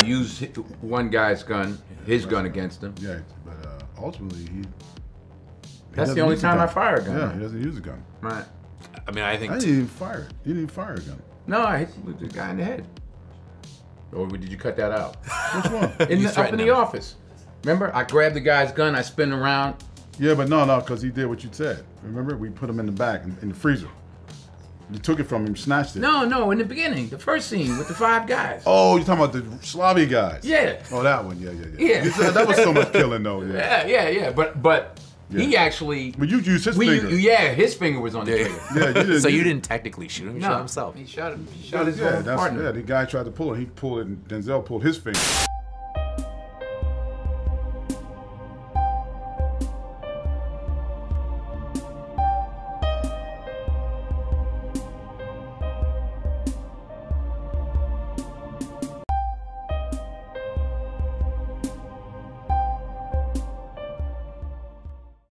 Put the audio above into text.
and use one guy's gun, his gun against him. Yeah, but uh, ultimately he. he That's the only time I fire a gun. Yeah, he doesn't use a gun. Right. I mean, I think I didn't even fire it. He didn't even fire a gun. No, I hit the guy in the head. Or did you cut that out? Which one? In the, up in the him. office. Remember, I grabbed the guy's gun, I spin around. yeah, but no, no, because he did what you said. Remember, we put him in the back in, in the freezer. You took it from him, snatched it. No, no, in the beginning, the first scene with the five guys. Oh, you're talking about the Slavi guys? Yeah. Oh, that one. Yeah, yeah, yeah. Yeah. That- That was so much killing, though. Yeah. Yeah, yeah, yeah. But but he actually. But you used his we, finger. yeah, his finger was on the trigger. Yeah, you didn't. so. You didn't technically shoot him. You shot himself. He shot him. He shot his yeah, own that's, partner. yeah, the guy tried to pull it. He pulled it, and Denzel pulled his finger.